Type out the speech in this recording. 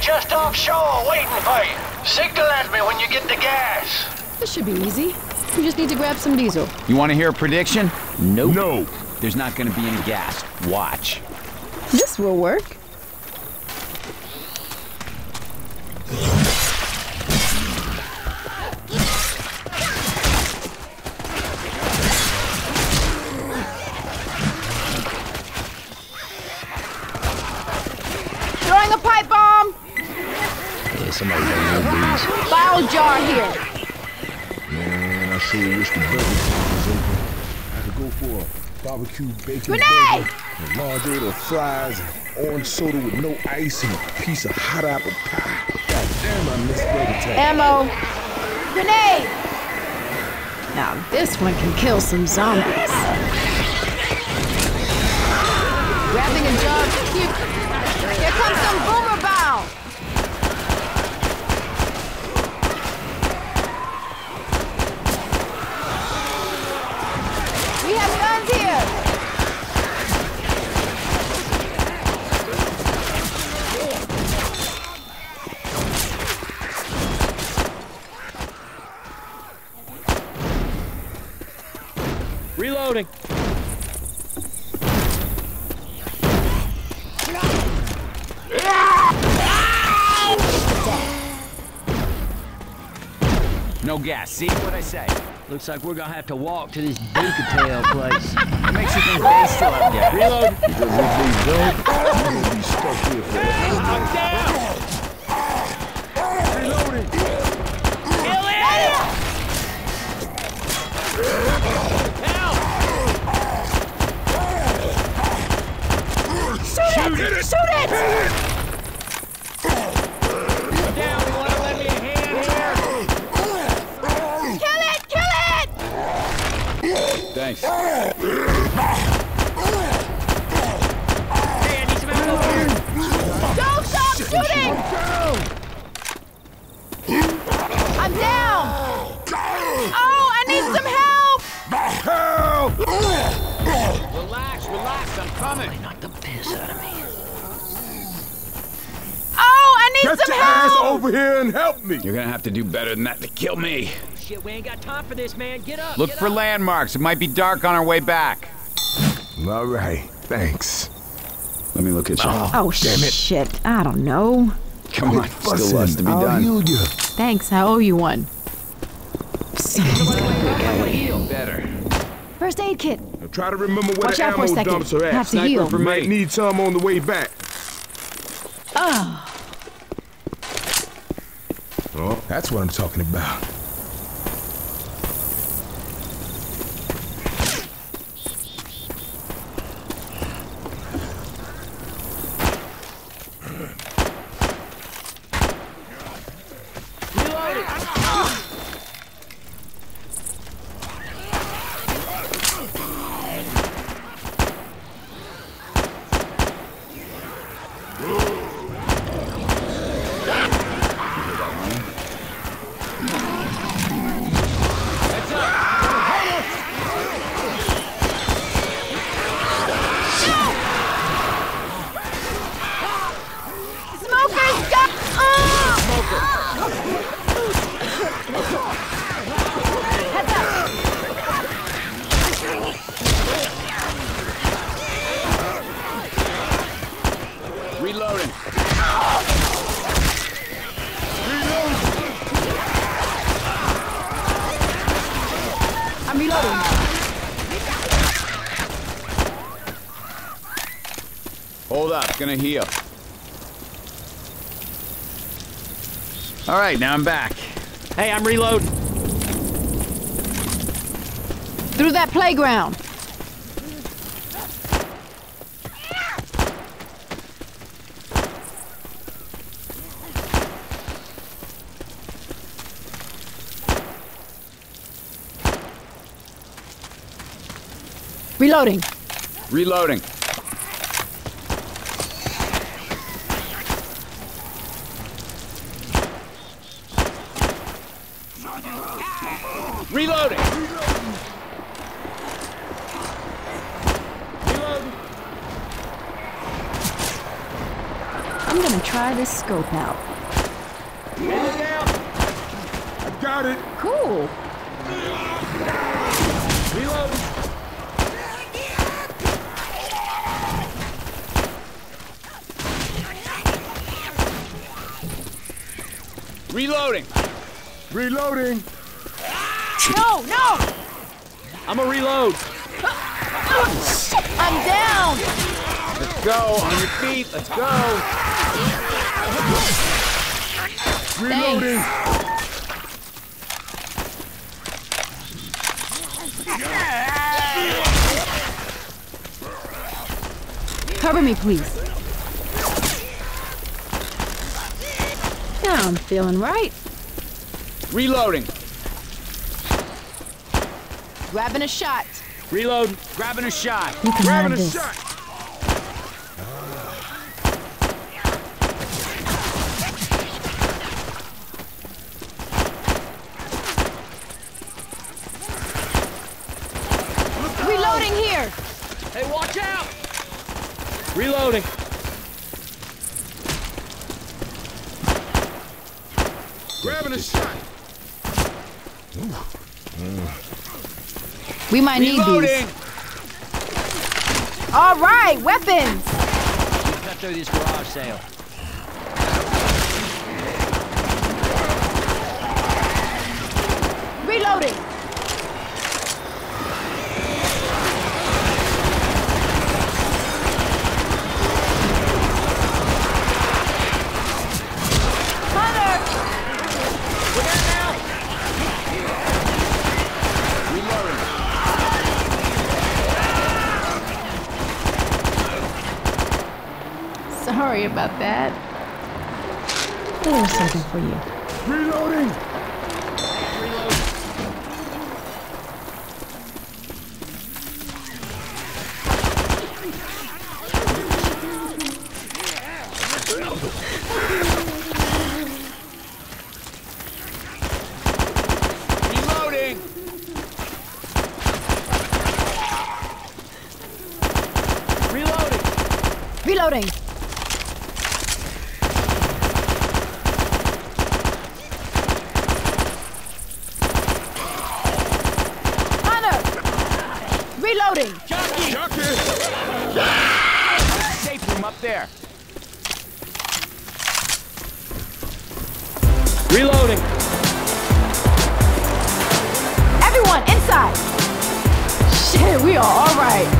just offshore waiting for you. Signal at me when you get the gas. This should be easy. We just need to grab some diesel. You want to hear a prediction? Nope. No. There's not going to be any gas. Watch. This will work. Jar here. Man, I sure wish the burger was open. I could go for a barbecue bacon Renee! burger, a large order of fries, and orange soda with no ice, and a piece of hot apple pie. God damn, I miss Burger Tank. Ammo. Grenade! Now this one can kill some zombies. Grabbing a jar of cute. Here comes some boomer bow. We have guns here. Reloading. No gas. See what I say? Looks like we're gonna have to walk to this Ducatel place. What makes you think they still have gas? Reload. Because if they don't, I'm gonna be stuck here forever. Shoot it! Shoot it! I'm down. You Get some your ass over here and help me! You're going to have to do better than that to kill me. Shit, we ain't got time for this, man. Get up. Look get for up. landmarks. It might be dark on our way back. All right, thanks. Let me look at you. Oh, oh Damn it. shit. I don't know. Come on. Still lots to be I'll done. heal you. Thanks, I owe you one. Better. First aid kit. Now try to remember where Watch the out for ammo a second. dumps are at. Have to heal. You might need some on the way back. Oh, Oh, that's what I'm talking about. Hold up. Gonna heal. All right, now I'm back. Hey, I'm reloading. Through that playground. Reloading. Reloading. Reloading. Reloading. I'm I'm gonna try this scope out. I got it. Cool. Reloading. Reloading. No, no! I'm a reload. I'm down! Let's go. On your feet. Let's go. Reloading. Cover me, please. Now I'm feeling right. Reloading. Grabbing a shot. Reload. Grabbing a shot. You can Grabbing have a this. shot. Reloading here! Hey, watch out! Reloading. Grabbing a shot. Mm. We might need these. All right, weapons! Cut through this garage sale. Reloading! Sorry about that. A little something for you. Reloading. Reloading. Reloading. Reloading! Hunter! Reloading! Jockey. Jockey. Safe room up there. Reloading. Everyone, inside! Shit, we are alright.